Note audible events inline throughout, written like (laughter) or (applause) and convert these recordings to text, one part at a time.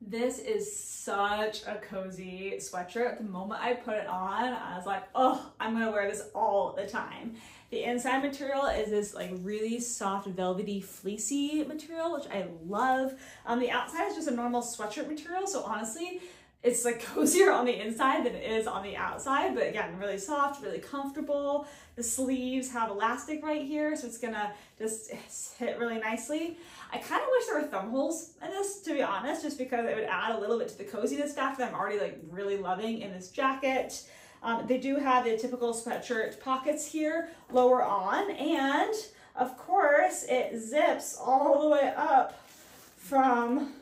This is such a cozy sweatshirt. The moment I put it on, I was like, oh, I'm gonna wear this all the time. The inside material is this like really soft velvety fleecy material, which I love. Um, the outside is just a normal sweatshirt material. So honestly, it's like (laughs) cozier on the inside than it is on the outside, but again, really soft, really comfortable. The sleeves have elastic right here, so it's gonna just hit really nicely. I kind of wish there were thumb holes in this, to be honest, just because it would add a little bit to the coziness factor that I'm already like really loving in this jacket. Um, they do have the typical sweatshirt pockets here lower on, and of course it zips all the way up from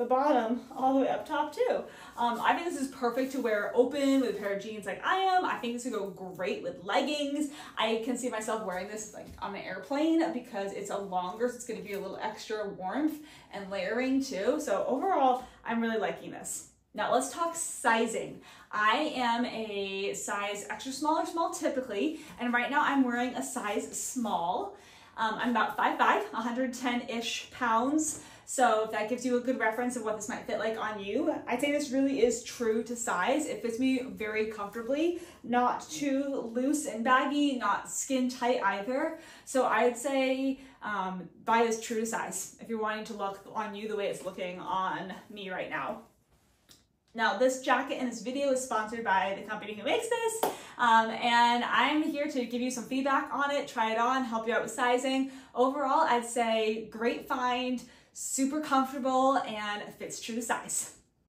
the bottom all the way up top too. Um, I think this is perfect to wear open with a pair of jeans like I am. I think this would go great with leggings. I can see myself wearing this like on the airplane because it's a longer, so it's gonna be a little extra warmth and layering too. So overall, I'm really liking this. Now let's talk sizing. I am a size extra small or small typically, and right now I'm wearing a size small. Um, I'm about 5'5", 110-ish pounds. So if that gives you a good reference of what this might fit like on you, I'd say this really is true to size. It fits me very comfortably, not too loose and baggy, not skin tight either. So I'd say um, buy this true to size if you're wanting to look on you the way it's looking on me right now. Now, this jacket in this video is sponsored by the company who makes this, um, and I'm here to give you some feedback on it, try it on, help you out with sizing. Overall, I'd say great find, super comfortable, and fits true to size.